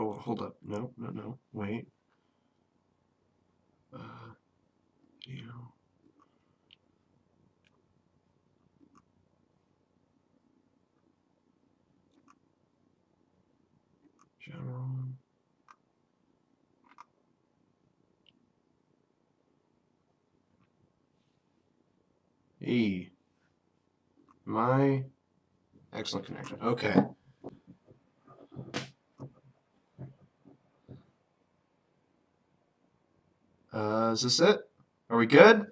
Oh, hold up. No, no, no. Wait. Uh, video. General. E. My excellent connection. Okay. Uh, is this it? Are we good?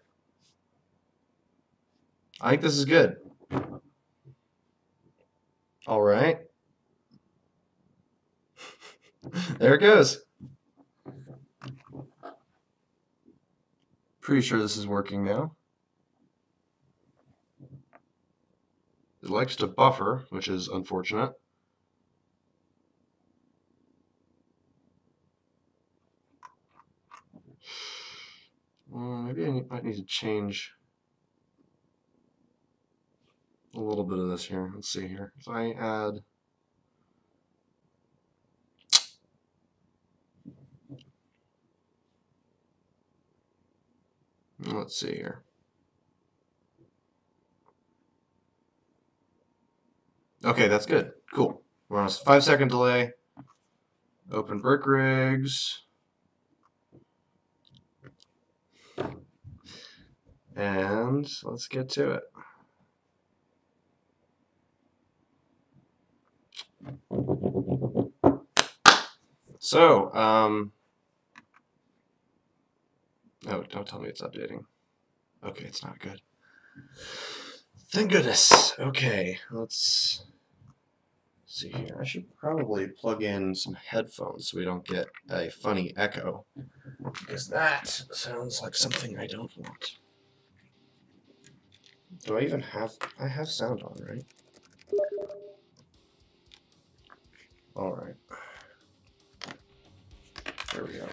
I think this is good. All right. there it goes. Pretty sure this is working now. It likes to buffer, which is unfortunate. Uh, maybe I need, might need to change a little bit of this here. Let's see here. If I add let's see here. Okay, that's good. Cool. We're on a five second delay. Open brick rigs. And let's get to it. So, um, oh, don't tell me it's updating. Okay, it's not good. Thank goodness. Okay, let's see here. I should probably plug in some headphones so we don't get a funny echo. Because that sounds like something I don't want. Do I even have... I have sound on, right? Alright. There we go.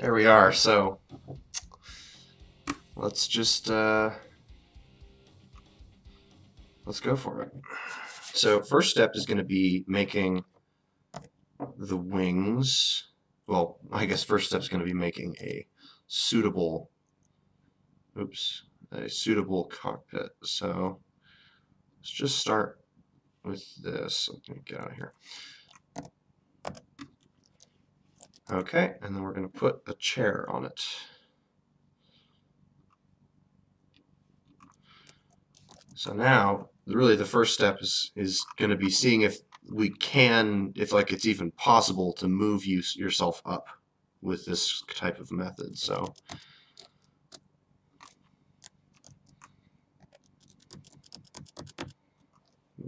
There we are, so let's just uh, let's go for it. So first step is going to be making the wings. Well, I guess first step is going to be making a suitable, oops, a suitable cockpit. So let's just start with this. Let me get out of here. Okay, and then we're going to put a chair on it. So now, really the first step is, is going to be seeing if we can, if like it's even possible to move you, yourself up with this type of method. So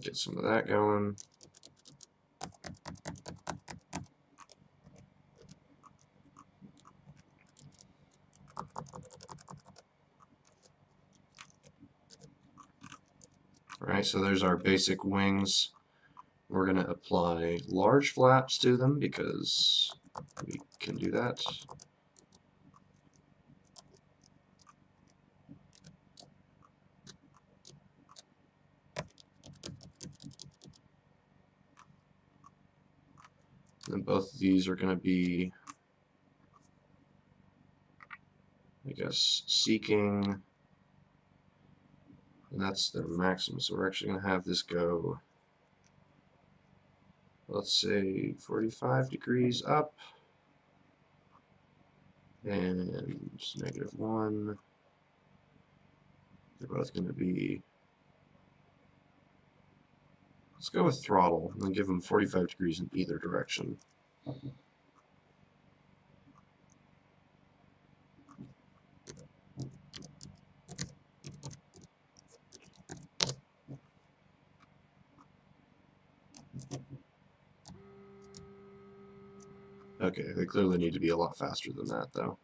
get some of that going. Right, so there's our basic wings. We're going to apply large flaps to them because we can do that. And both of these are going to be, I guess, seeking and that's the maximum. So we're actually going to have this go, let's say 45 degrees up and negative 1. They're both going to be, let's go with throttle and then give them 45 degrees in either direction. Okay, they clearly need to be a lot faster than that, though.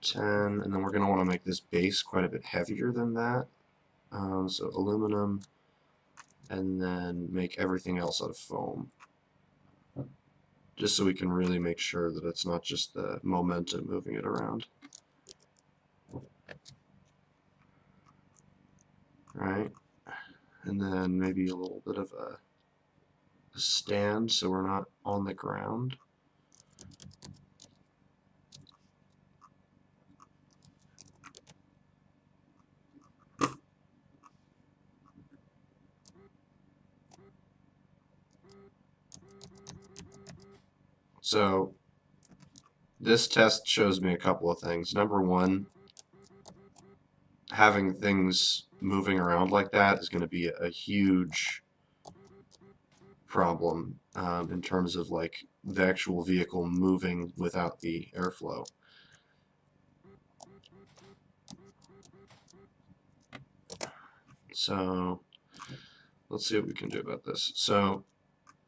10, and then we're going to want to make this base quite a bit heavier than that. Um, so aluminum, and then make everything else out of foam. Just so we can really make sure that it's not just the momentum moving it around. right? And then maybe a little bit of a, stand so we're not on the ground. So this test shows me a couple of things. Number one, having things moving around like that is going to be a huge problem um, in terms of like the actual vehicle moving without the airflow. So let's see what we can do about this. So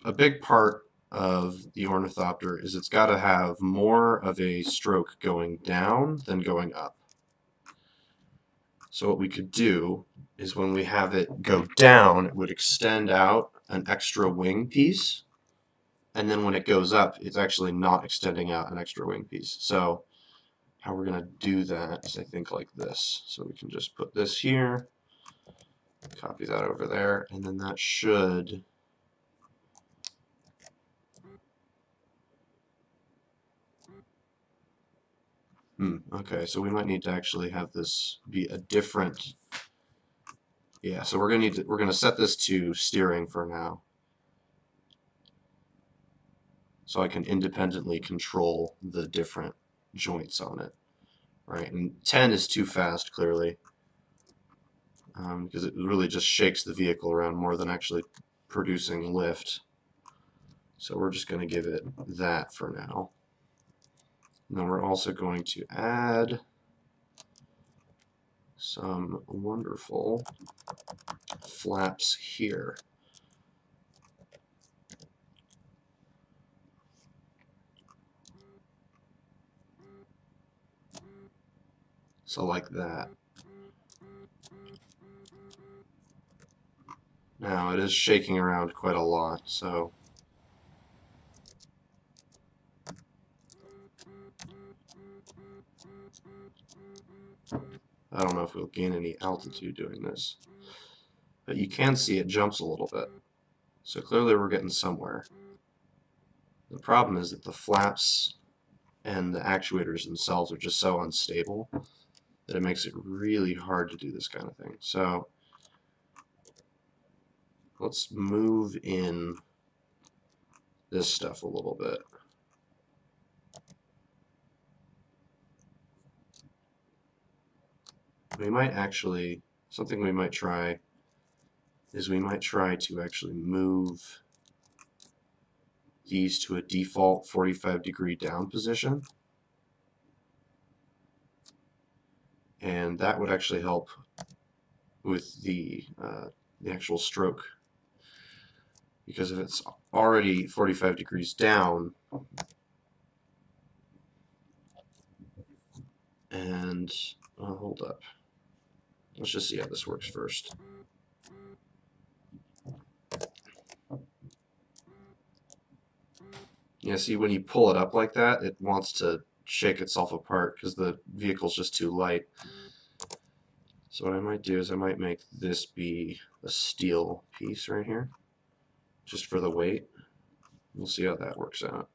a big part of the ornithopter is it's got to have more of a stroke going down than going up. So what we could do is when we have it go down, it would extend out an extra wing piece. And then when it goes up, it's actually not extending out an extra wing piece. So how we're going to do that is I think like this. So we can just put this here, copy that over there, and then that should Hmm, okay, so we might need to actually have this be a different... Yeah, so we're gonna need to, we're gonna set this to steering for now. So I can independently control the different joints on it. Right, and 10 is too fast, clearly. Um, because it really just shakes the vehicle around more than actually producing lift. So we're just going to give it that for now. And then we're also going to add some wonderful flaps here. So like that. Now it is shaking around quite a lot, so I don't know if we'll gain any altitude doing this. But you can see it jumps a little bit. So clearly we're getting somewhere. The problem is that the flaps and the actuators themselves are just so unstable that it makes it really hard to do this kind of thing. So let's move in this stuff a little bit. We might actually, something we might try is we might try to actually move these to a default 45 degree down position. And that would actually help with the, uh, the actual stroke. Because if it's already 45 degrees down, and, uh, hold up. Let's just see how this works first. Yeah, see, when you pull it up like that, it wants to shake itself apart because the vehicle's just too light. So what I might do is I might make this be a steel piece right here, just for the weight. We'll see how that works out.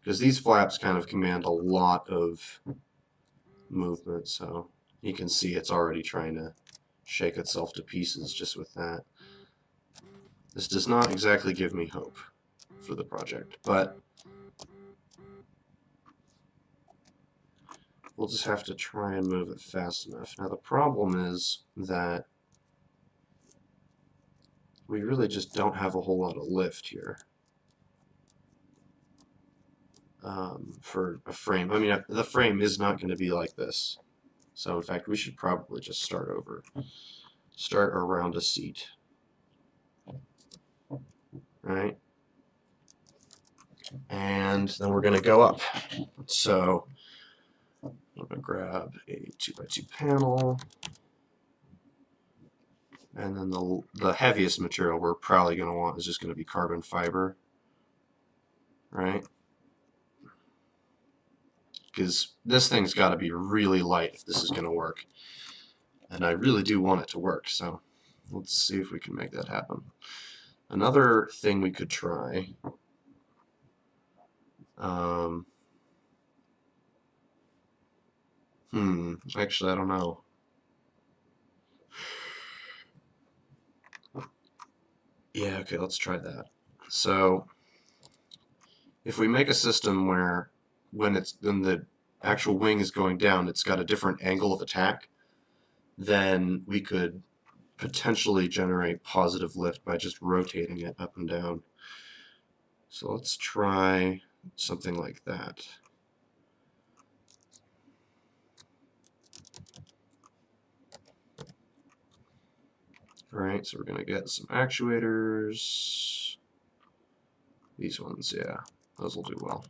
Because these flaps kind of command a lot of movement, so you can see it's already trying to shake itself to pieces just with that. This does not exactly give me hope for the project, but we'll just have to try and move it fast enough. Now the problem is that we really just don't have a whole lot of lift here um, for a frame. I mean, the frame is not going to be like this. So in fact, we should probably just start over. Start around a seat. Right? And then we're going to go up. So I'm going to grab a 2x2 panel. And then the, the heaviest material we're probably going to want is just going to be carbon fiber. Right? Because this thing's got to be really light if this is going to work. And I really do want it to work, so let's see if we can make that happen. Another thing we could try. Um, hmm, actually, I don't know. Yeah, okay, let's try that. So, if we make a system where when it's when the actual wing is going down, it's got a different angle of attack, then we could potentially generate positive lift by just rotating it up and down. So let's try something like that. All right, so we're going to get some actuators. These ones, yeah, those will do well.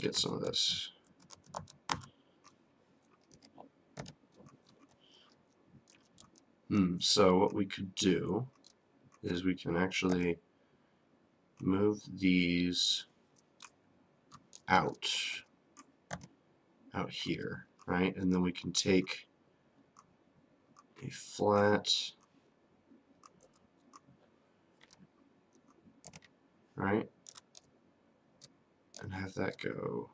Get some of this. Hmm, so what we could do is we can actually move these out, out here, right? And then we can take a flat, right? And have that go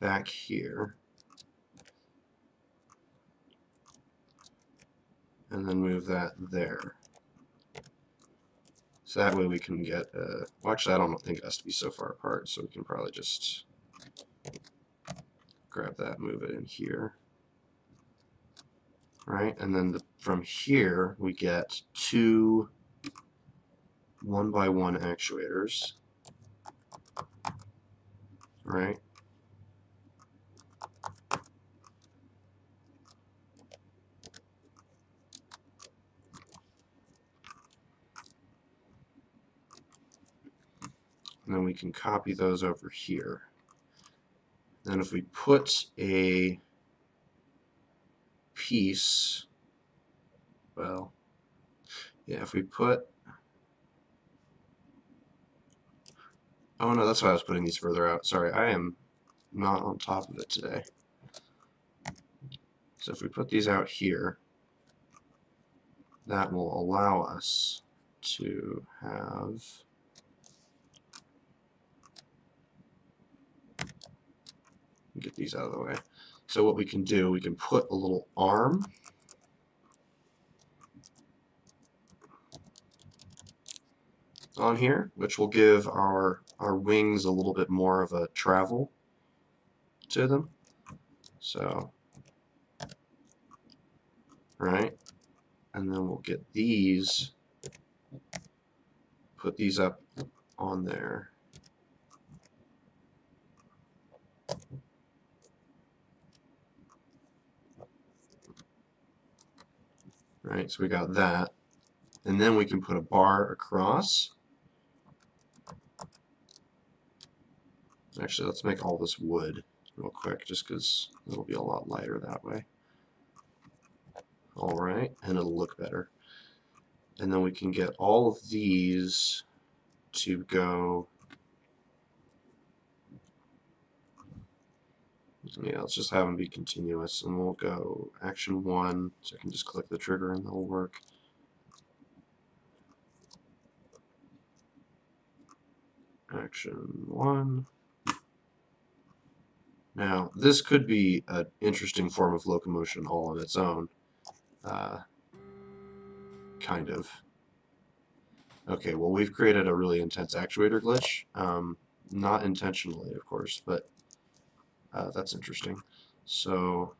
back here. And then move that there. So that way we can get, uh, well actually I don't think it has to be so far apart, so we can probably just grab that, move it in here. Right, and then the, from here we get two one by one actuators right? And then we can copy those over here. Then if we put a piece, well, yeah, if we put Oh no, that's why I was putting these further out. Sorry, I am not on top of it today. So if we put these out here, that will allow us to have get these out of the way. So what we can do, we can put a little arm on here, which will give our, our wings a little bit more of a travel to them. So, right? And then we'll get these, put these up on there. Right, so we got that. And then we can put a bar across. Actually, let's make all this wood real quick, just because it'll be a lot lighter that way. Alright, and it'll look better. And then we can get all of these to go... Yeah, let's just have them be continuous, and we'll go action 1, so I can just click the trigger and that'll work. Action 1. Now, this could be an interesting form of locomotion all on its own. Uh, kind of. Okay, well we've created a really intense actuator glitch. Um, not intentionally, of course, but uh, that's interesting. So,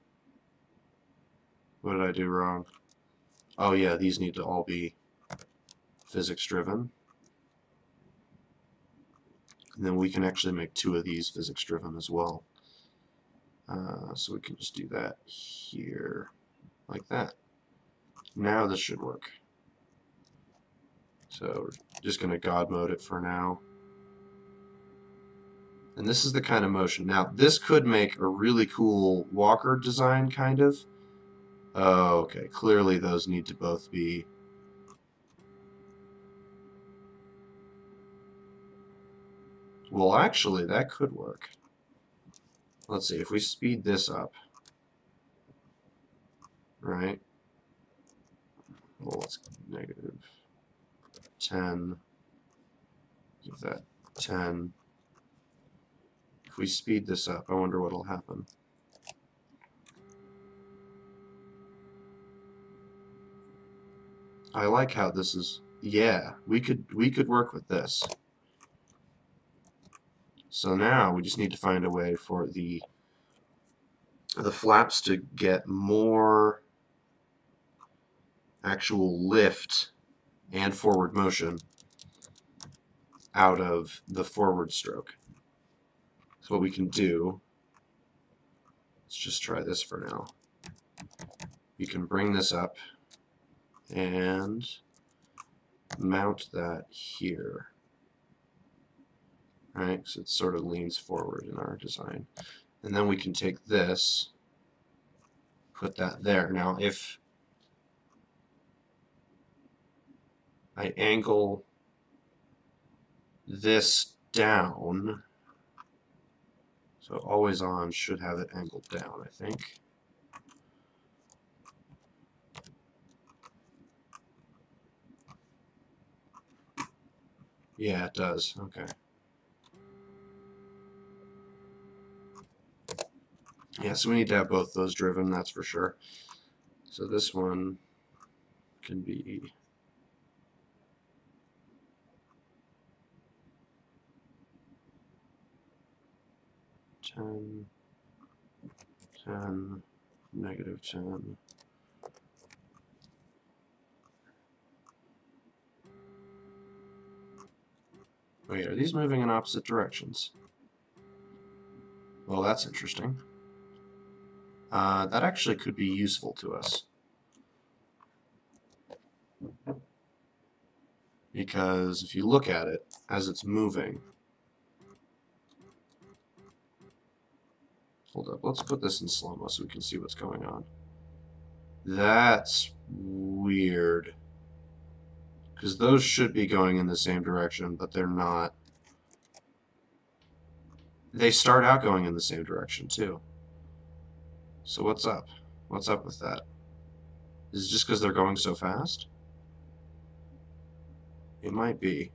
what did I do wrong? Oh yeah, these need to all be physics driven. And then we can actually make two of these physics driven as well. Uh, so we can just do that here, like that. Now this should work. So we're just going to God mode it for now. And this is the kind of motion. Now, this could make a really cool walker design, kind of. Oh, okay. Clearly those need to both be... Well, actually, that could work. Let's see, if we speed this up, right? Well, let's negative 10, give that 10. If we speed this up, I wonder what'll happen. I like how this is, yeah, we could, we could work with this. So now we just need to find a way for the the flaps to get more actual lift and forward motion out of the forward stroke. So what we can do, let's just try this for now. You can bring this up and mount that here. Right, so it sort of leans forward in our design. And then we can take this, put that there. Now if I angle this down, so always on should have it angled down, I think. Yeah, it does. Okay. Yeah, so we need to have both those driven, that's for sure. So this one can be ten, ten, negative ten. Wait, are these moving in opposite directions? Well, that's interesting. Uh, that actually could be useful to us. Because if you look at it as it's moving, hold up, let's put this in slow-mo so we can see what's going on. That's weird. Because those should be going in the same direction, but they're not. They start out going in the same direction, too. So what's up? What's up with that? Is it just because they're going so fast? It might be.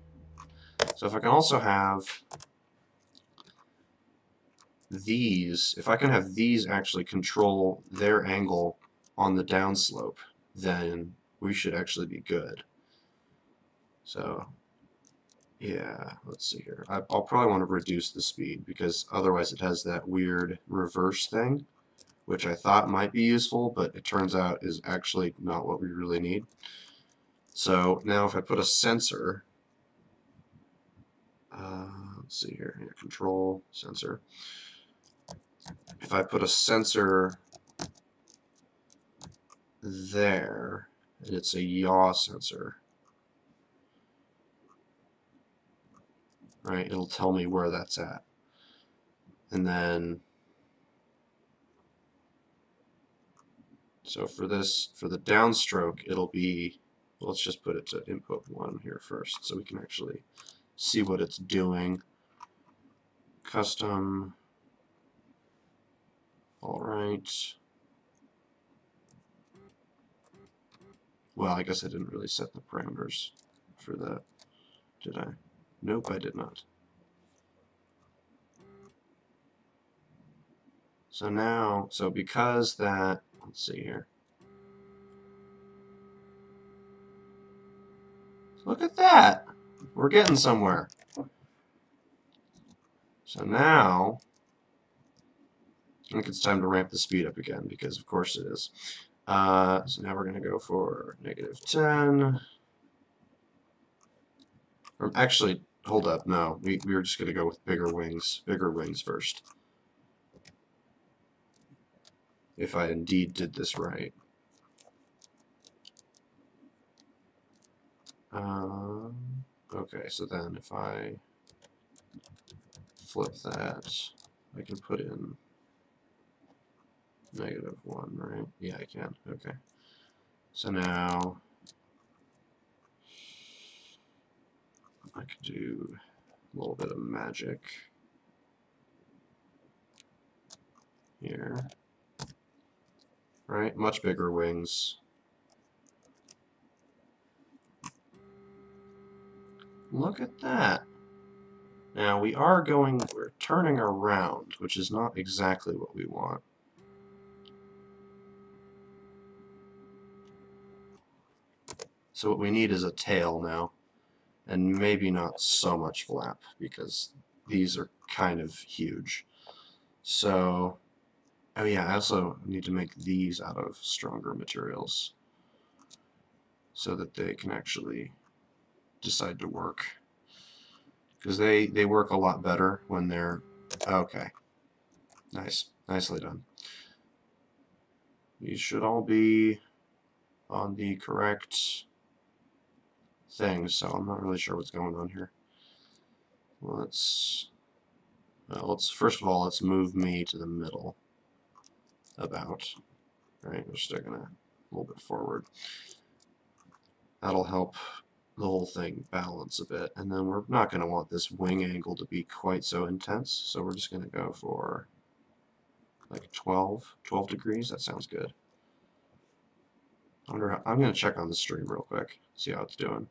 So if I can also have these, if I can have these actually control their angle on the downslope, then we should actually be good. So, yeah, let's see here. I, will probably want to reduce the speed because otherwise it has that weird reverse thing which I thought might be useful, but it turns out is actually not what we really need. So now if I put a sensor, uh, let's see here, here, control sensor. If I put a sensor there, and it's a yaw sensor, right, it'll tell me where that's at. And then So for this, for the downstroke, it'll be, let's just put it to input 1 here first so we can actually see what it's doing. Custom, all right. Well, I guess I didn't really set the parameters for that, did I? Nope, I did not. So now, so because that Let's see here. Look at that. We're getting somewhere. So now, I think it's time to ramp the speed up again, because of course it is. Uh, so now we're going to go for negative 10. Or actually, hold up, no. We, we were just going to go with bigger wings, bigger wings first if I indeed did this right. Um, okay, so then if I flip that, I can put in negative 1, right? Yeah, I can. Okay. So now I could do a little bit of magic. here. Right, much bigger wings. Look at that. Now we are going, we're turning around, which is not exactly what we want. So what we need is a tail now, and maybe not so much flap, because these are kind of huge. So, oh yeah, I also need to make these out of stronger materials so that they can actually decide to work. Because they, they work a lot better when they're... Okay. Nice. Nicely done. These should all be on the correct things, so I'm not really sure what's going on here. Let's... Well, let's first of all, let's move me to the middle. About. Right, we're still gonna a little bit forward. That'll help the whole thing balance a bit. And then we're not going to want this wing angle to be quite so intense, so we're just going to go for like 12, 12 degrees. That sounds good. I how, I'm going to check on the stream real quick, see how it's doing.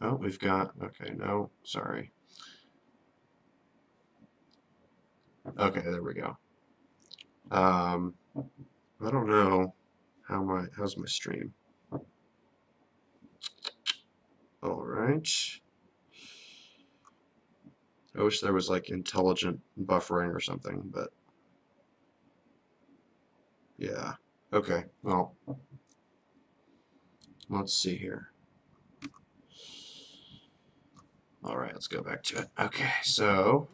Oh, we've got, okay, no, sorry. Okay, there we go. Um, I don't know how my, how's my stream? All right. I wish there was like intelligent buffering or something, but yeah. Okay, well, let's see here. All right, let's go back to it. Okay, so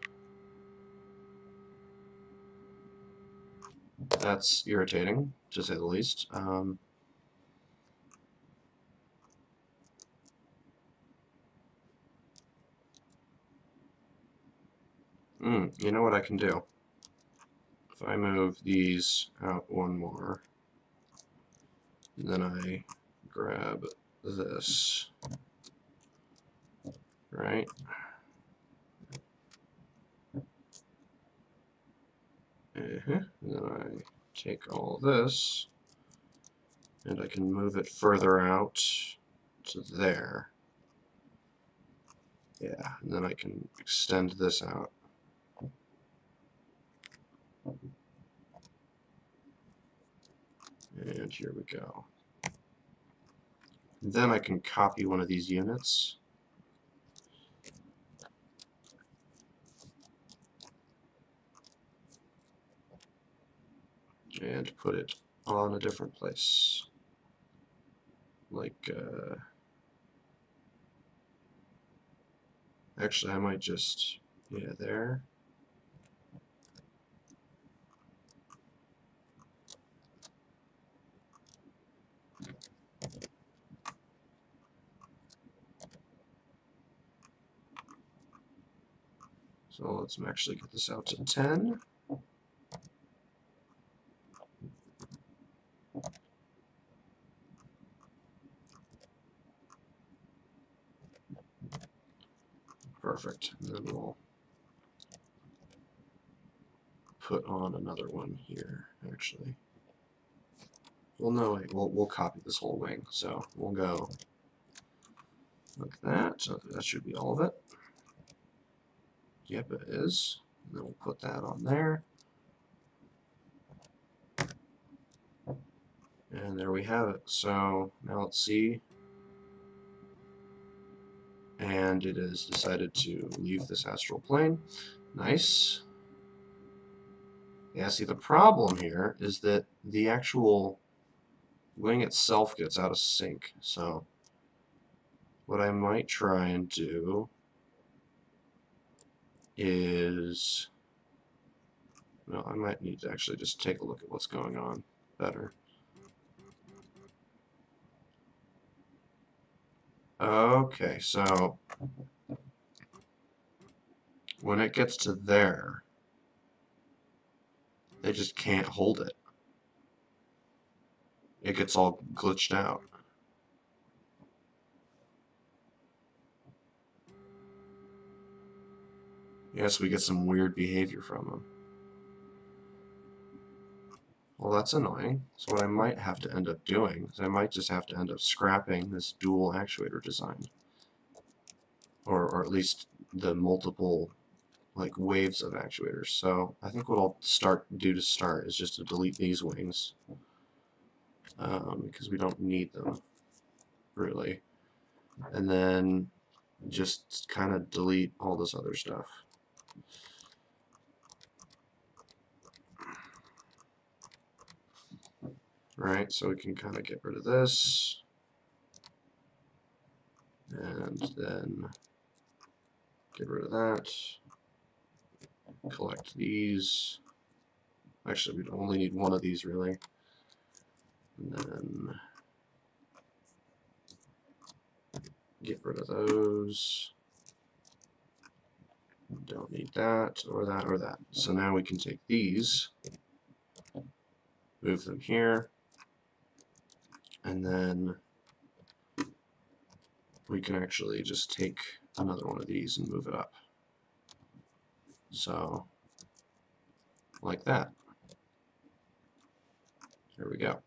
that's irritating, to say the least. Um, Mm, you know what I can do? If I move these out one more, then I grab this, right? Uh -huh. Then I take all this, and I can move it further out to there. Yeah, and then I can extend this out. And here we go. then I can copy one of these units. And put it on a different place. Like, uh, actually I might just, yeah, there. So let's actually get this out to 10. Perfect. And then we'll put on another one here, actually. Well, no, wait, we'll, we'll copy this whole wing. So we'll go like that. So that should be all of it. Yep, it is. And then we'll put that on there. And there we have it. So now let's see. And it has decided to leave this astral plane. Nice. Yeah, see, the problem here is that the actual wing itself gets out of sync. So what I might try and do is, well, I might need to actually just take a look at what's going on better. Okay, so when it gets to there, they just can't hold it. It gets all glitched out. Yes, we get some weird behavior from them. Well, that's annoying. So what I might have to end up doing is I might just have to end up scrapping this dual actuator design. Or, or at least the multiple like waves of actuators. So I think what I'll start do to start is just to delete these wings um, because we don't need them really. And then just kind of delete all this other stuff. Right, so we can kind of get rid of this. And then get rid of that. Collect these. Actually, we only need one of these, really. And then get rid of those. Don't need that, or that, or that. So now we can take these, move them here, and then we can actually just take another one of these and move it up. So, like that. There we go.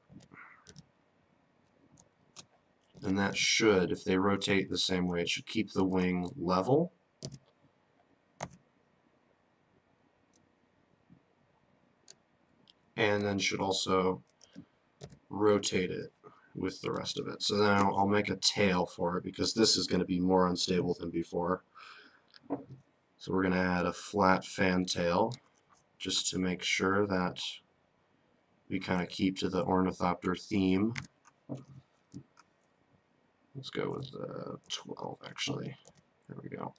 And that should, if they rotate the same way, it should keep the wing level. And then should also rotate it with the rest of it. So now I'll make a tail for it because this is going to be more unstable than before. So we're going to add a flat fan tail just to make sure that we kind of keep to the ornithopter theme. Let's go with uh, 12 actually. There we go.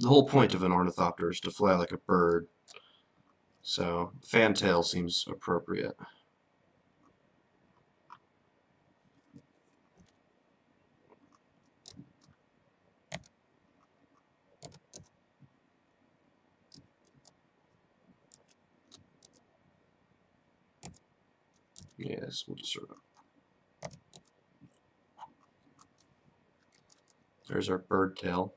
The whole point of an ornithopter is to fly like a bird so fantail seems appropriate. Yes, we'll just sort of. There's our bird tail.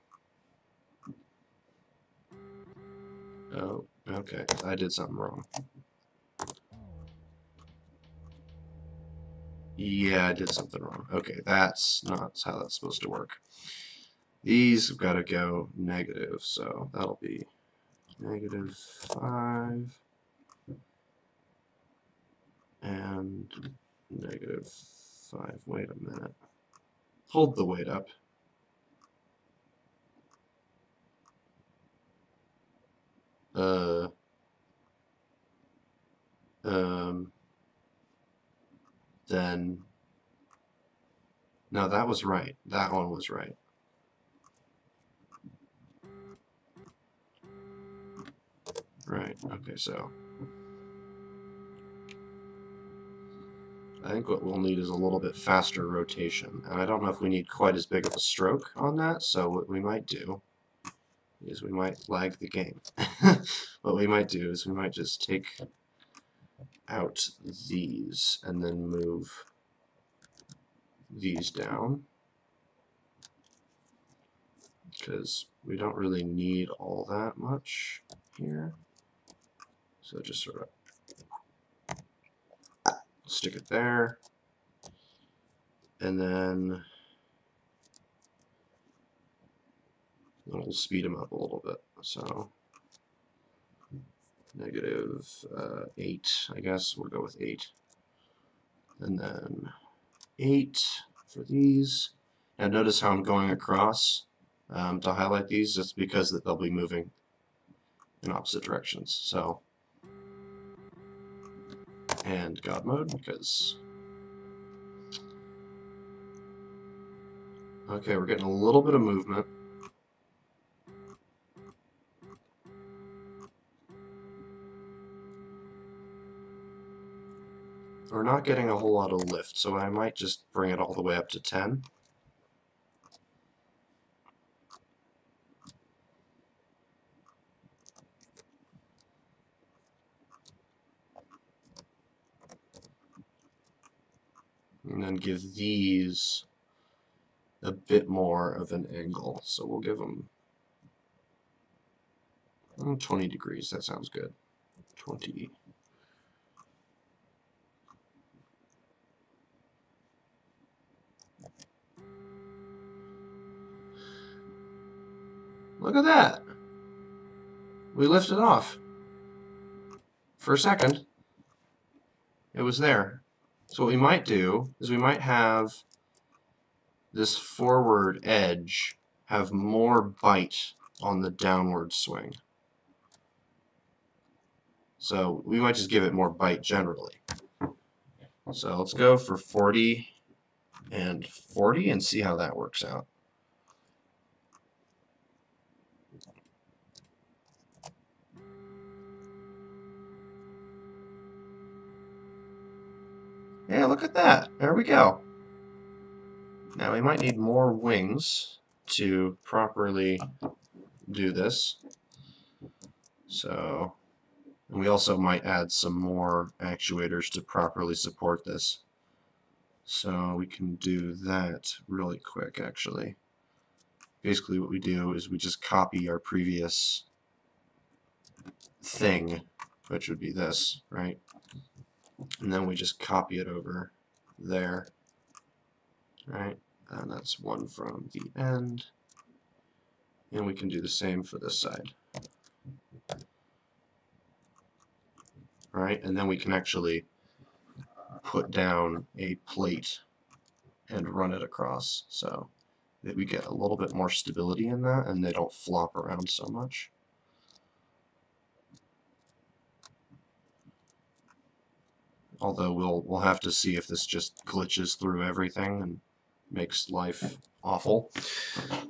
Oh. Okay, I did something wrong. Yeah, I did something wrong. Okay, that's not how that's supposed to work. These have got to go negative, so that'll be negative 5 and negative 5. Wait a minute. Hold the weight up. Uh, um, then no, that was right. That one was right. Right, okay, so I think what we'll need is a little bit faster rotation. And I don't know if we need quite as big of a stroke on that, so what we might do is we might lag the game. what we might do is we might just take out these and then move these down because we don't really need all that much here. So just sort of stick it there and then It'll speed them up a little bit. So negative, uh, 8, I guess. We'll go with 8. And then 8 for these. And notice how I'm going across um, to highlight these. Just because that they'll be moving in opposite directions. So, and God mode because Okay, we're getting a little bit of movement. We're not getting a whole lot of lift, so I might just bring it all the way up to 10. And then give these a bit more of an angle. So we'll give them Mm, 20 degrees, that sounds good. 20. Look at that. We lifted off. For a second, it was there. So what we might do is we might have this forward edge have more bite on the downward swing. So we might just give it more bite generally. So let's go for 40 and 40 and see how that works out. Yeah, look at that. There we go. Now we might need more wings to properly do this. So, we also might add some more actuators to properly support this. So we can do that really quick actually. Basically what we do is we just copy our previous thing, which would be this, right? And then we just copy it over there, right? And that's one from the end. And we can do the same for this side. Right, and then we can actually put down a plate and run it across so that we get a little bit more stability in that and they don't flop around so much. Although we'll we'll have to see if this just glitches through everything and makes life awful,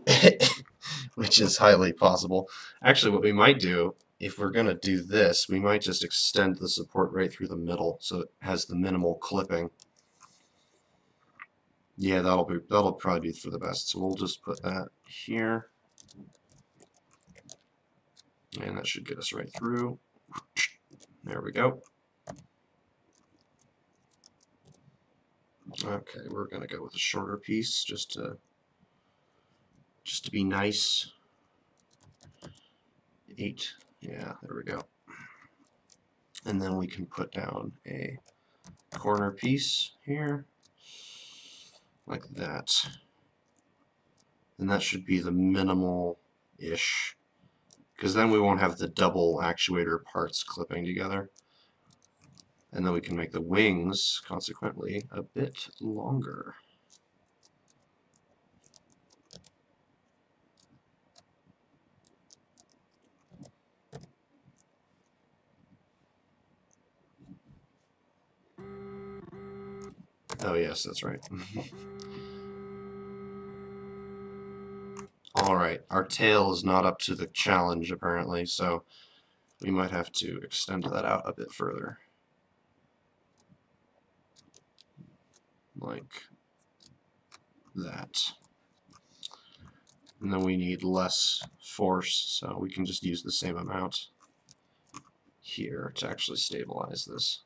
which is highly possible. Actually, what we might do, if we're going to do this, we might just extend the support right through the middle so it has the minimal clipping. Yeah, that'll be that'll probably be for the best. So we'll just put that here. And that should get us right through. There we go. Okay, we're gonna go with a shorter piece just to just to be nice. Eight, yeah, there we go. And then we can put down a corner piece here, like that. And that should be the minimal-ish, because then we won't have the double actuator parts clipping together. And then we can make the wings, consequently, a bit longer. Oh yes, that's right. Alright, our tail is not up to the challenge apparently, so we might have to extend that out a bit further. Like that. And then we need less force, so we can just use the same amount here to actually stabilize this.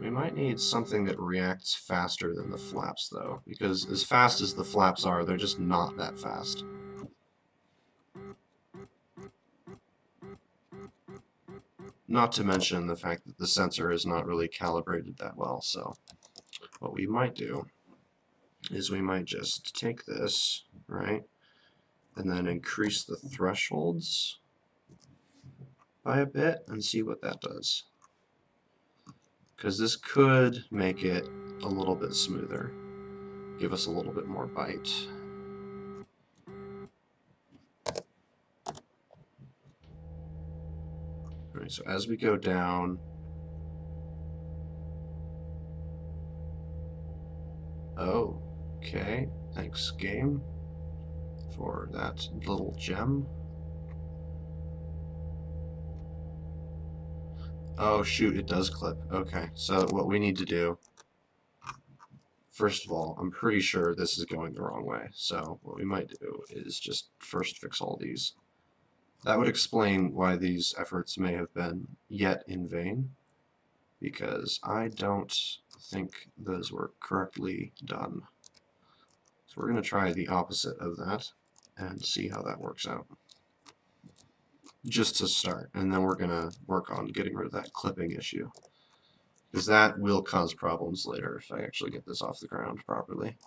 We might need something that reacts faster than the flaps, though, because as fast as the flaps are, they're just not that fast. Not to mention the fact that the sensor is not really calibrated that well, so what we might do is we might just take this, right, and then increase the thresholds by a bit and see what that does. Because this could make it a little bit smoother, give us a little bit more bite. Alright, so as we go down, oh, okay, thanks game for that little gem. Oh shoot, it does clip. Okay, so what we need to do, first of all, I'm pretty sure this is going the wrong way. So what we might do is just first fix all these. That would explain why these efforts may have been yet in vain, because I don't think those were correctly done. So we're going to try the opposite of that and see how that works out. Just to start, and then we're going to work on getting rid of that clipping issue. Because that will cause problems later if I actually get this off the ground properly.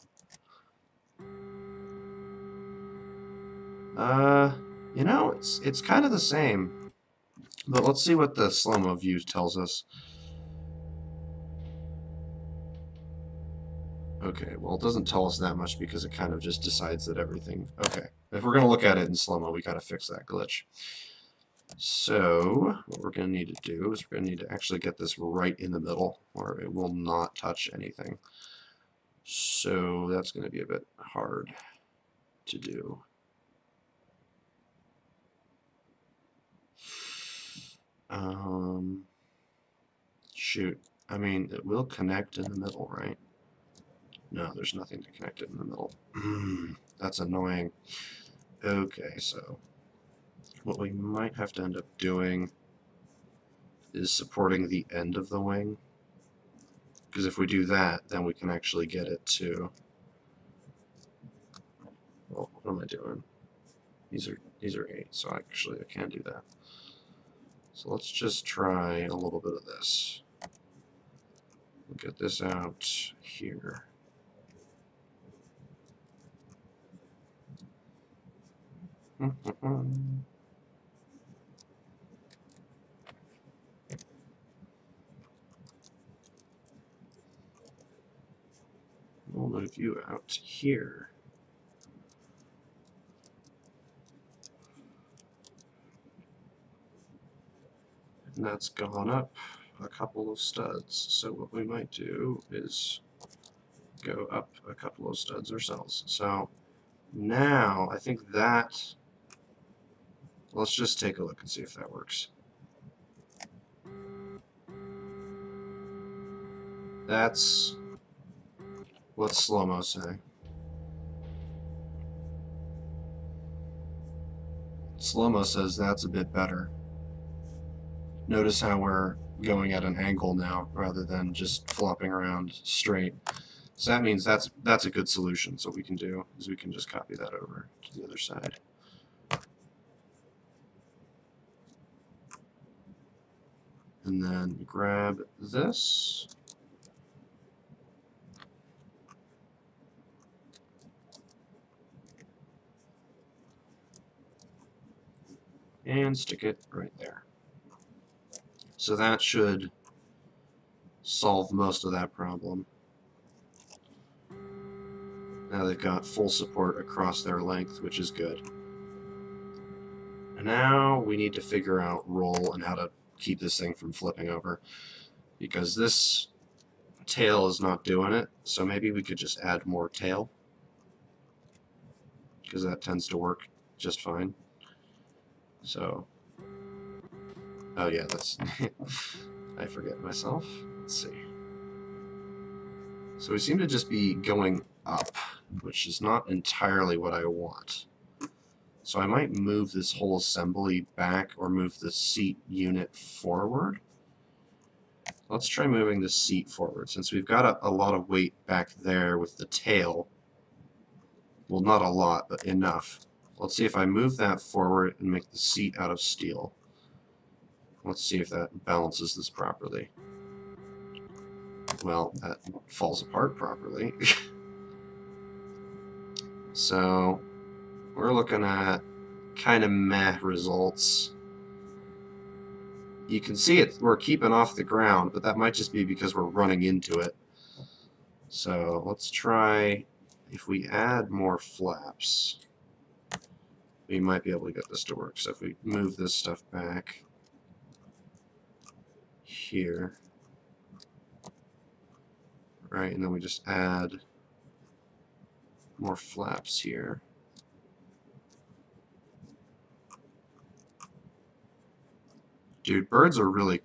Uh, you know, it's it's kind of the same. But let's see what the slow-mo view tells us. Okay, well it doesn't tell us that much because it kind of just decides that everything... Okay, if we're going to look at it in slow-mo, we got to fix that glitch. So, what we're going to need to do is we're going to need to actually get this right in the middle where it will not touch anything. So, that's going to be a bit hard to do. Um, shoot. I mean, it will connect in the middle, right? No, there's nothing to connect it in the middle. That's annoying. Okay, so what we might have to end up doing is supporting the end of the wing. Because if we do that, then we can actually get it to... Well, what am I doing? These are these are 8, so actually I can do that. So let's just try a little bit of this. We'll get this out here. we'll move you out here. And that's gone up a couple of studs. So what we might do is go up a couple of studs ourselves. So now I think that Let's just take a look and see if that works. That's what slow-mo say. Slow-mo says that's a bit better. Notice how we're going at an angle now rather than just flopping around straight. So that means that's that's a good solution. So what we can do is we can just copy that over to the other side. and then grab this. And stick it right there. So that should solve most of that problem. Now they've got full support across their length, which is good. And now we need to figure out roll and how to keep this thing from flipping over because this tail is not doing it so maybe we could just add more tail because that tends to work just fine so oh yeah that's I forget myself let's see so we seem to just be going up which is not entirely what I want so I might move this whole assembly back or move the seat unit forward. Let's try moving the seat forward since we've got a, a lot of weight back there with the tail. Well, not a lot, but enough. Let's see if I move that forward and make the seat out of steel. Let's see if that balances this properly. Well, that falls apart properly. so, we're looking at kind of meh results. You can see it, we're keeping off the ground, but that might just be because we're running into it. So let's try, if we add more flaps, we might be able to get this to work. So if we move this stuff back here, right, and then we just add more flaps here. Dude, birds are really,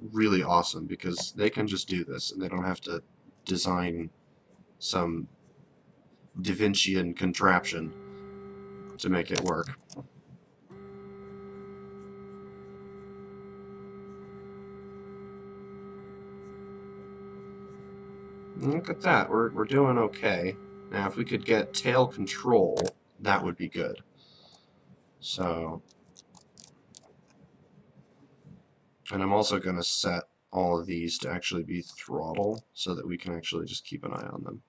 really awesome because they can just do this and they don't have to design some Da Vincian contraption to make it work. Look at that, we're, we're doing okay. Now, if we could get tail control, that would be good. So, and I'm also going to set all of these to actually be throttle so that we can actually just keep an eye on them.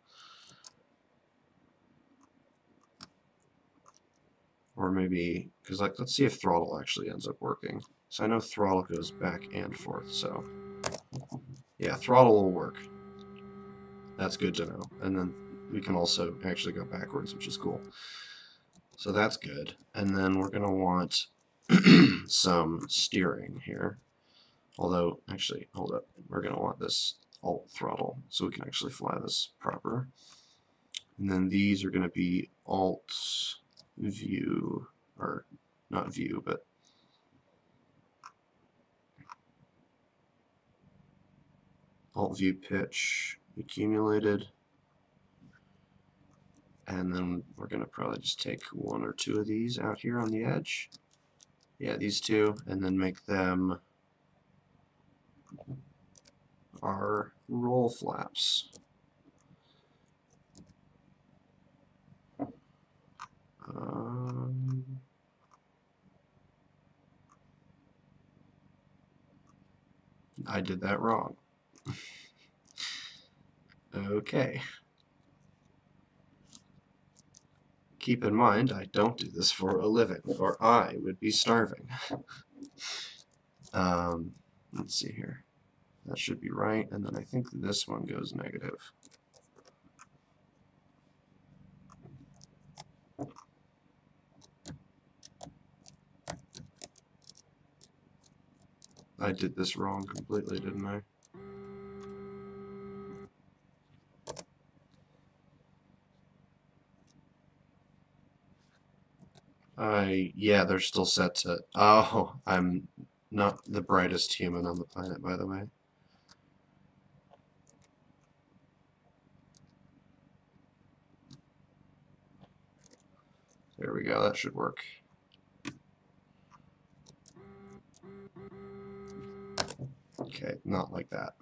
Or maybe, because like, let's see if throttle actually ends up working. So I know throttle goes back and forth, so yeah, throttle will work. That's good to know. And then we can also actually go backwards, which is cool. So that's good. And then we're going to want some steering here. Although, actually, hold up. We're going to want this alt throttle so we can actually fly this proper. And then these are going to be alt view, or not view, but alt view pitch accumulated. And then we're going to probably just take one or two of these out here on the edge. Yeah, these two, and then make them our roll flaps. Um, I did that wrong. okay. Keep in mind, I don't do this for a living, or I would be starving. um, let's see here. That should be right, and then I think this one goes negative. I did this wrong completely, didn't I? I, yeah, they're still set to, oh, I'm not the brightest human on the planet, by the way. There we go, that should work. Okay, not like that.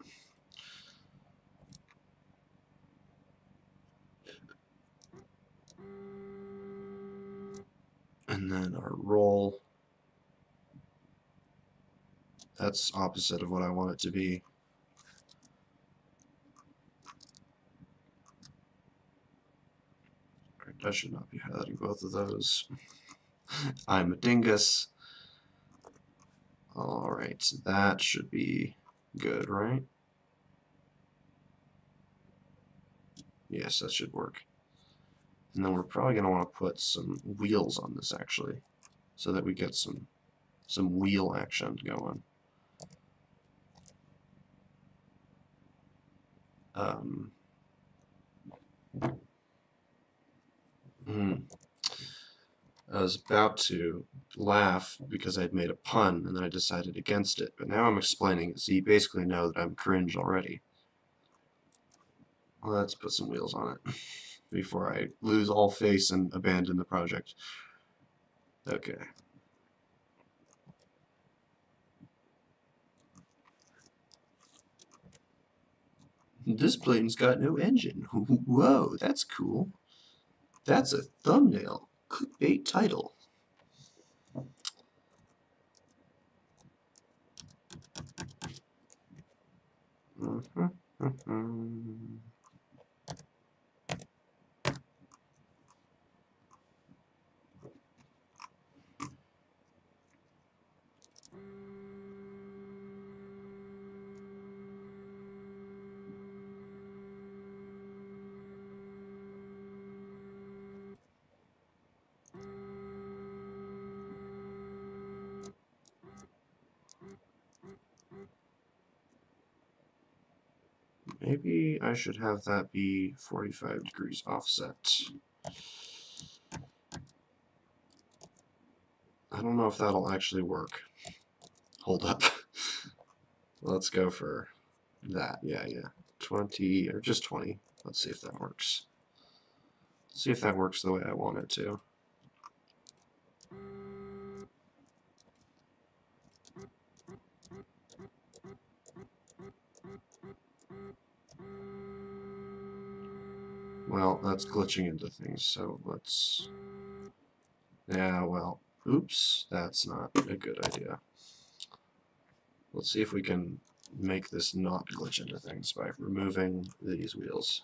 And then our roll. That's opposite of what I want it to be. I should not be highlighting both of those. I'm a dingus. Alright, that should be good, right? Yes, that should work. And then we're probably going to want to put some wheels on this, actually, so that we get some some wheel action going. Um, hmm. I was about to laugh because I'd made a pun and then I decided against it, but now I'm explaining it so you basically know that I'm cringe already. Let's put some wheels on it before I lose all face and abandon the project. Okay. This plane's got no engine. Whoa, that's cool. That's a thumbnail clickbait title. Mm -hmm, mm -hmm. Maybe I should have that be 45 degrees offset. I don't know if that'll actually work. Hold up. Let's go for that. Yeah, yeah. 20, or just 20. Let's see if that works. See if that works the way I want it to. Well, that's glitching into things, so let's... Yeah, well, oops, that's not a good idea. Let's see if we can make this not glitch into things by removing these wheels.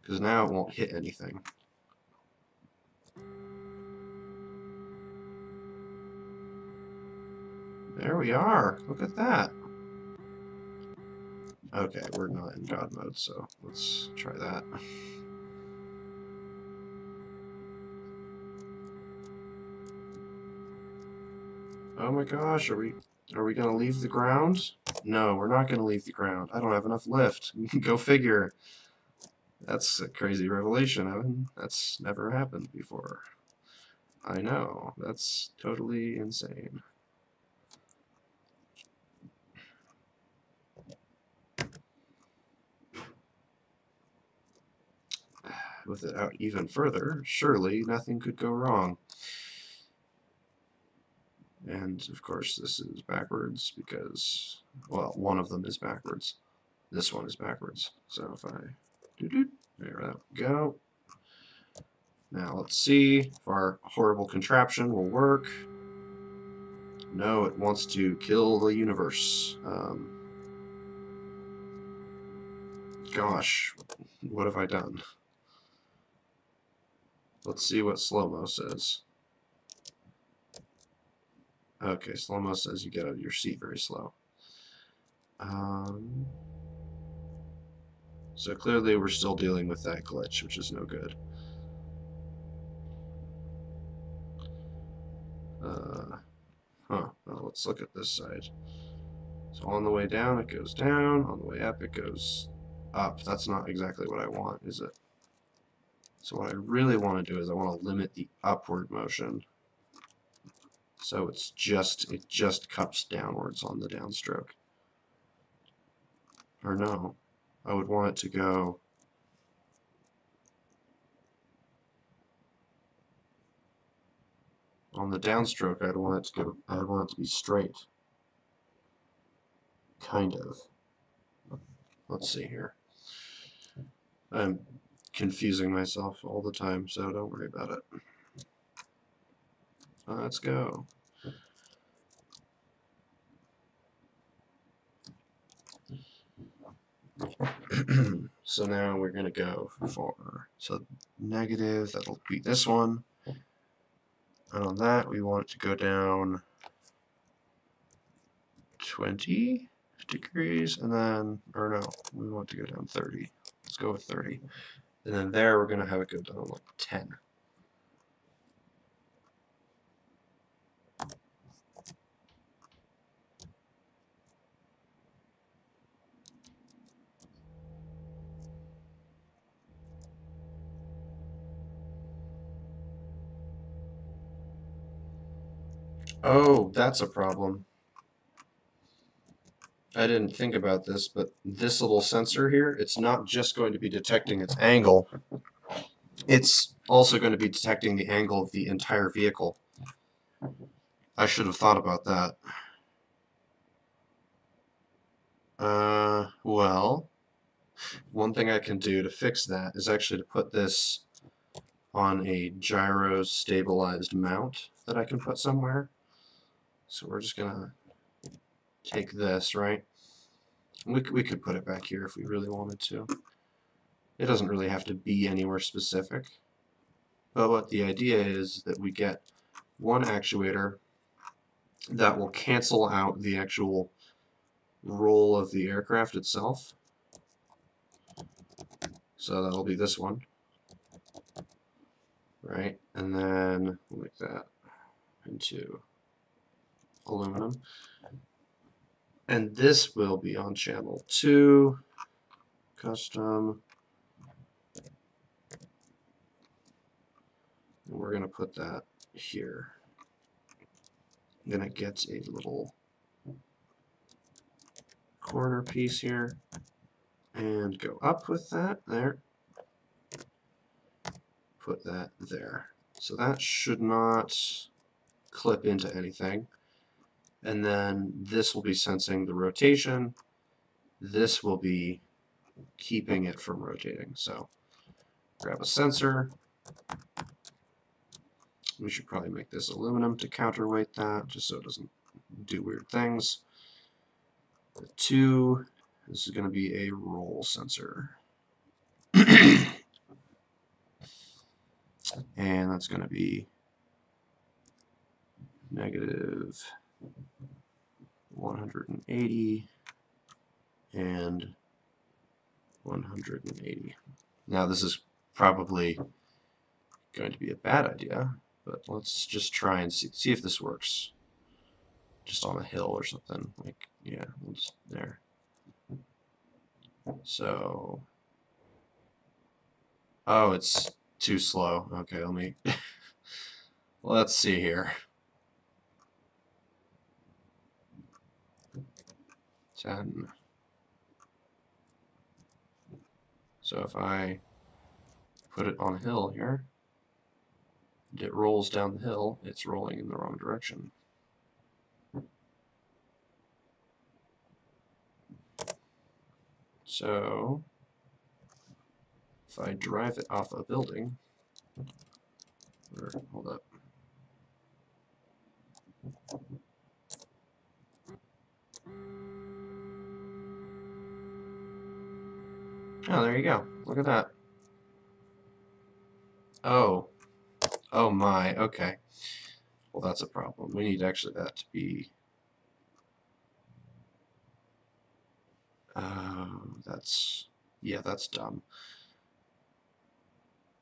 Because now it won't hit anything. There we are. Look at that. Okay, we're not in God mode, so let's try that. Oh my gosh, are we are we gonna leave the ground? No, we're not gonna leave the ground. I don't have enough lift. Go figure. That's a crazy revelation, Evan. That's never happened before. I know. That's totally insane. With it out even further, surely nothing could go wrong. And of course this is backwards because, well, one of them is backwards. This one is backwards. So if I, doo -doo, there we go. Now let's see if our horrible contraption will work. No, it wants to kill the universe. Um, gosh, what have I done? Let's see what slow-mo says. Okay, slow-mo says you get out of your seat very slow. Um, so clearly we're still dealing with that glitch, which is no good. Uh, huh, well, let's look at this side. So on the way down it goes down, on the way up it goes up. That's not exactly what I want, is it? So what I really want to do is I want to limit the upward motion. So it's just, it just cups downwards on the downstroke. Or no, I would want it to go on the downstroke I'd want it to go I'd want it to be straight. Kind of. Let's see here. I'm confusing myself all the time, so don't worry about it. Let's go. so now we're going to go for, so negative, that'll be this one. And on that, we want it to go down 20 degrees, and then, or no, we want to go down 30. Let's go with 30. And then there, we're going to have it go down like 10. Oh, that's a problem. I didn't think about this, but this little sensor here, it's not just going to be detecting its angle. It's also going to be detecting the angle of the entire vehicle. I should have thought about that. Uh, well, one thing I can do to fix that is actually to put this on a gyro stabilized mount that I can put somewhere. So we're just going to take this, right? We, we could put it back here if we really wanted to. It doesn't really have to be anywhere specific. But what the idea is that we get one actuator that will cancel out the actual roll of the aircraft itself. So that'll be this one. Right? And then we'll make that into aluminum. And this will be on channel 2, custom. And we're going to put that here. I'm going to a little corner piece here and go up with that there. Put that there. So that should not clip into anything and then this will be sensing the rotation this will be keeping it from rotating. So grab a sensor. We should probably make this aluminum to counterweight that, just so it doesn't do weird things. The two, this is going to be a roll sensor. and that's going to be negative 180 and 180. Now this is probably going to be a bad idea, but let's just try and see, see if this works. Just on a hill or something. Like, yeah, we'll just, there. So, oh, it's too slow. Okay, let me, let's see here. 10. So if I put it on a hill here, it rolls down the hill, it's rolling in the wrong direction. So, if I drive it off a building, or hold up. Oh, there you go. Look at that. Oh. Oh my, okay. Well, that's a problem. We need actually that to be... Uh, that's... Yeah, that's dumb.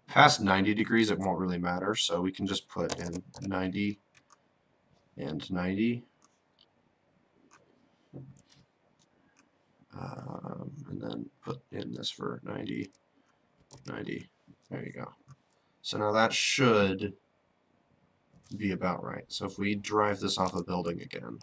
Past 90 degrees, it won't really matter, so we can just put in 90 and 90. Um, and then put in this for 90, 90. There you go. So now that should be about right. So if we drive this off a building again,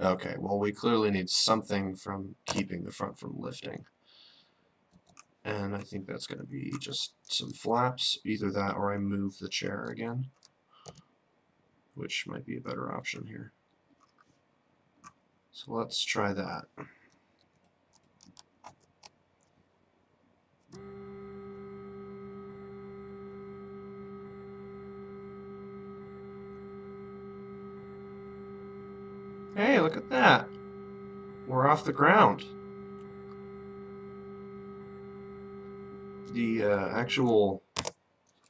Okay, well we clearly need something from keeping the front from lifting. And I think that's going to be just some flaps, either that or I move the chair again, which might be a better option here. So let's try that. Look at that. We're off the ground. The uh, actual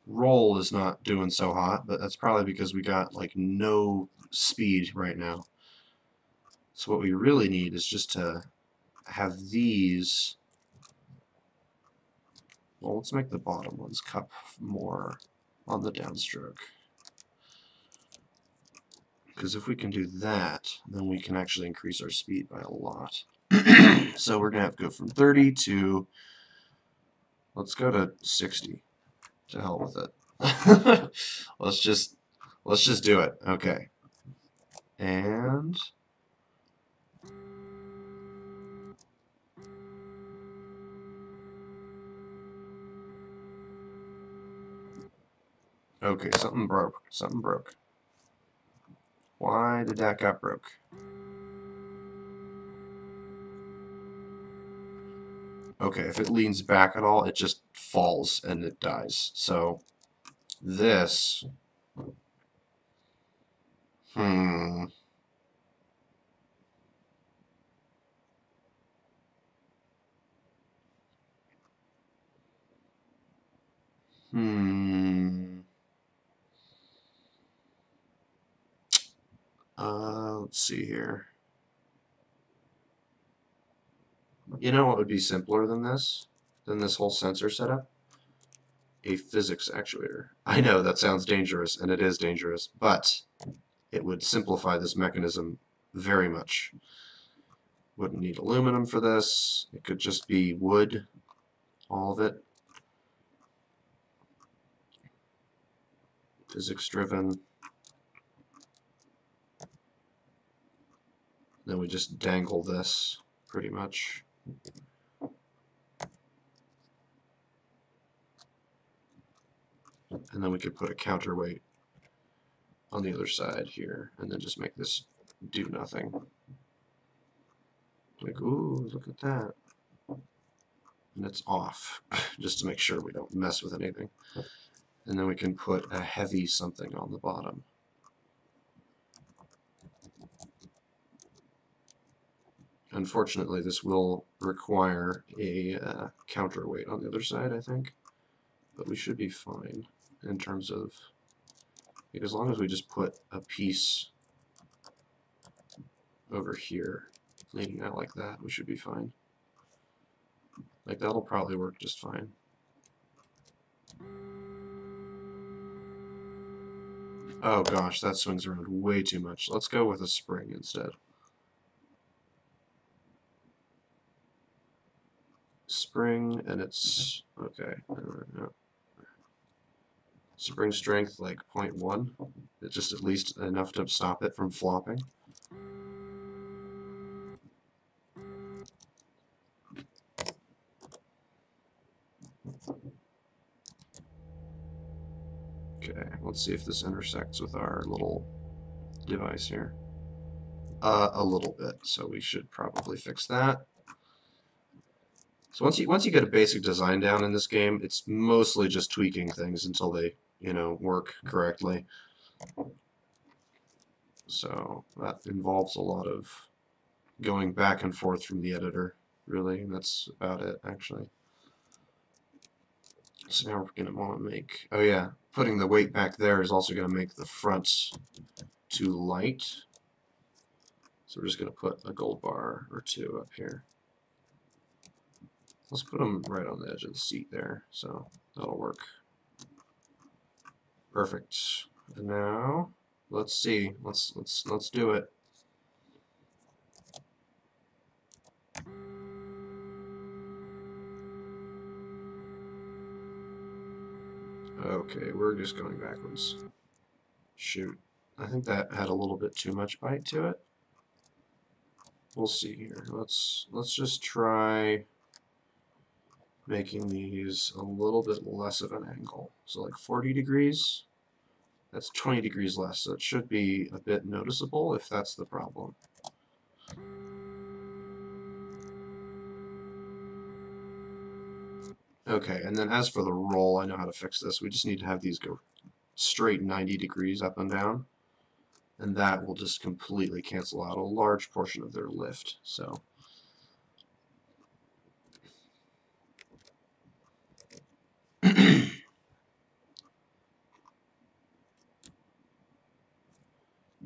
roll is not doing so hot, but that's probably because we got like no speed right now. So what we really need is just to have these well, let's make the bottom ones cup more on the downstroke. Because if we can do that, then we can actually increase our speed by a lot. so we're going to have to go from 30 to, let's go to 60. To hell with it. let's just, let's just do it. Okay. And... Okay, something broke. Something broke. Why did that got broke? Okay, if it leans back at all, it just falls and it dies. So this, hmm, hmm. Uh, let's see here. You know what would be simpler than this? Than this whole sensor setup? A physics actuator. I know that sounds dangerous, and it is dangerous, but it would simplify this mechanism very much. Wouldn't need aluminum for this. It could just be wood, all of it. Physics driven. Then we just dangle this pretty much. And then we could put a counterweight on the other side here and then just make this do nothing. Like, ooh, look at that. And it's off, just to make sure we don't mess with anything. And then we can put a heavy something on the bottom. Unfortunately, this will require a uh, counterweight on the other side, I think. But we should be fine in terms of... As long as we just put a piece over here, leaning out like that, we should be fine. Like, that'll probably work just fine. Oh gosh, that swings around way too much. Let's go with a spring instead. Spring, and it's, okay, spring strength like 0.1. It's just at least enough to stop it from flopping. Okay, let's see if this intersects with our little device here. Uh, a little bit, so we should probably fix that. So once you once you get a basic design down in this game, it's mostly just tweaking things until they, you know, work correctly. So that involves a lot of going back and forth from the editor, really, that's about it, actually. So now we're to want to make, oh yeah, putting the weight back there is also going to make the fronts too light. So we're just going to put a gold bar or two up here. Let's put them right on the edge of the seat there, so that'll work. Perfect. And now, let's see. Let's let's let's do it. Okay, we're just going backwards. Shoot. I think that had a little bit too much bite to it. We'll see here. Let's let's just try making these a little bit less of an angle. So like 40 degrees, that's 20 degrees less, so it should be a bit noticeable if that's the problem. Okay, and then as for the roll, I know how to fix this. We just need to have these go straight 90 degrees up and down, and that will just completely cancel out a large portion of their lift. So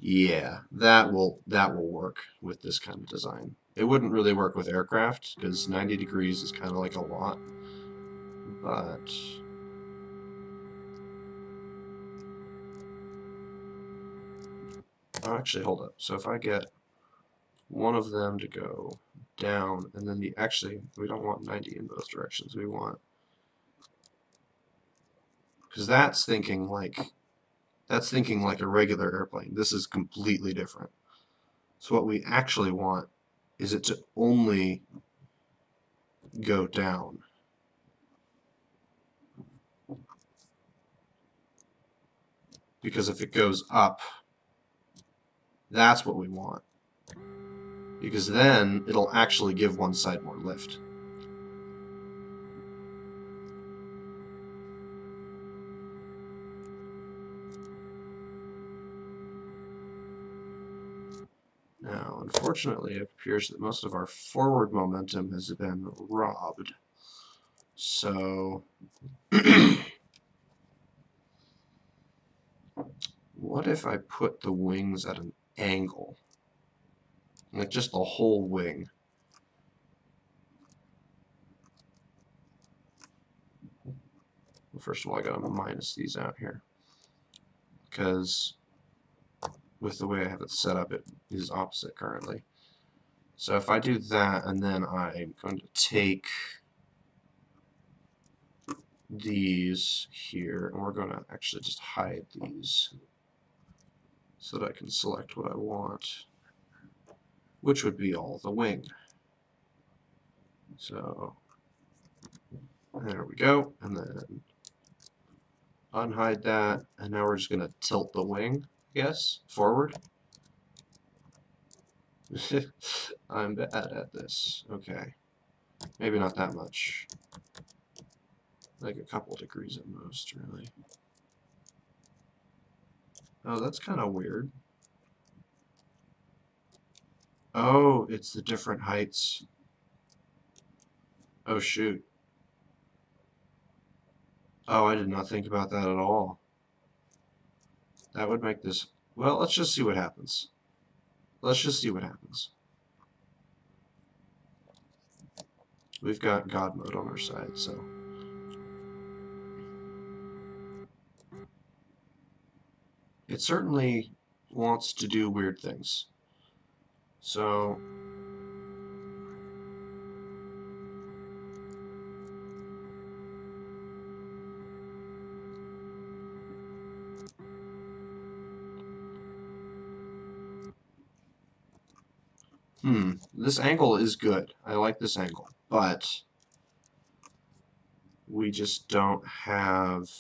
yeah, that will that will work with this kind of design. It wouldn't really work with aircraft because 90 degrees is kind of like a lot but oh, actually hold up so if I get one of them to go down and then the actually we don't want 90 in both directions we want because that's thinking like that's thinking like a regular airplane this is completely different so what we actually want is it to only go down Because if it goes up, that's what we want. Because then it'll actually give one side more lift. Unfortunately, it appears that most of our forward momentum has been robbed. So, what if I put the wings at an angle? Like just the whole wing. First of all, I gotta minus these out here. Because with the way I have it set up, it is opposite currently. So if I do that, and then I'm going to take these here, and we're going to actually just hide these so that I can select what I want, which would be all the wing. So there we go, and then unhide that, and now we're just gonna tilt the wing, guess, forward. I'm bad at this. Okay. Maybe not that much. Like a couple degrees at most, really. Oh, that's kind of weird. Oh, it's the different heights. Oh, shoot. Oh, I did not think about that at all. That would make this... Well, let's just see what happens. Let's just see what happens. We've got God mode on our side, so... It certainly wants to do weird things. So... Hmm, this angle is good. I like this angle, but we just don't have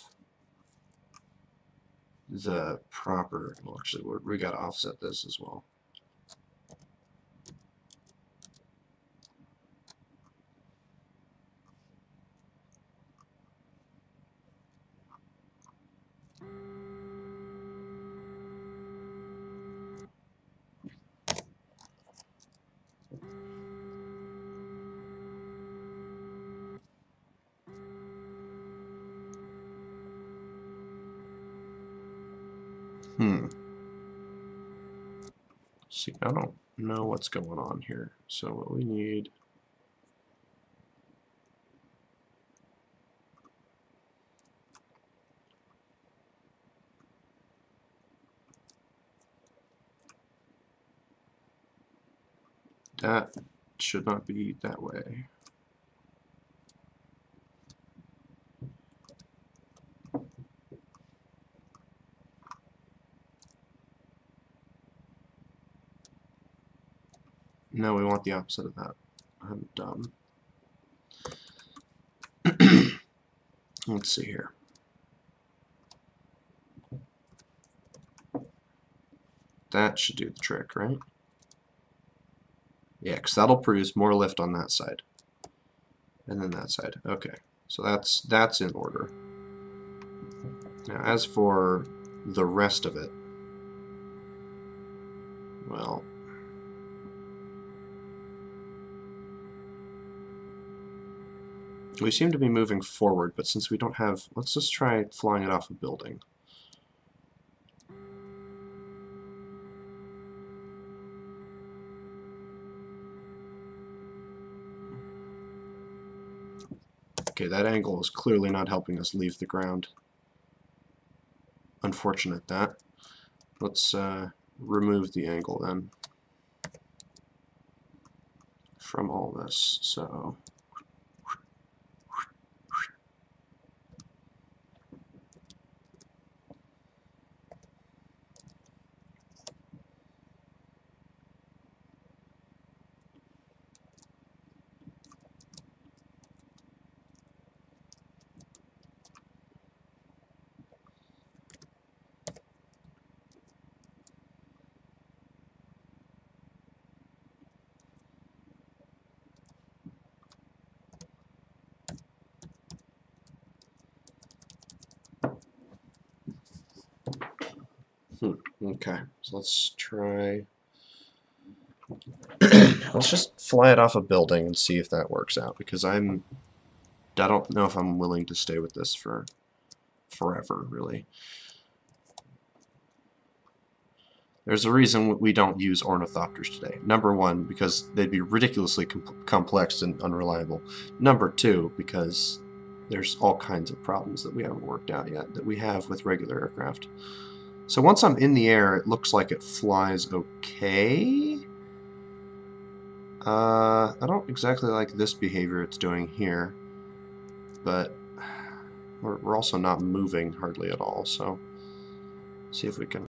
the proper, well actually we got to offset this as well. Hmm. See, I don't know what's going on here. So what we need... That should not be that way. No, we want the opposite of that. I'm um, dumb. Let's see here. That should do the trick, right? Yeah, because that'll produce more lift on that side. And then that side. Okay, so that's that's in order. Now, as for the rest of it, well, We seem to be moving forward, but since we don't have... Let's just try flying it off a building. Okay, that angle is clearly not helping us leave the ground. Unfortunate that. Let's uh, remove the angle then from all this. So Hmm. Okay, so let's try. let's just fly it off a building and see if that works out because I'm. I don't know if I'm willing to stay with this for forever, really. There's a reason we don't use ornithopters today. Number one, because they'd be ridiculously com complex and unreliable. Number two, because there's all kinds of problems that we haven't worked out yet that we have with regular aircraft. So once I'm in the air, it looks like it flies okay. Uh, I don't exactly like this behavior it's doing here, but we're, we're also not moving hardly at all, so see if we can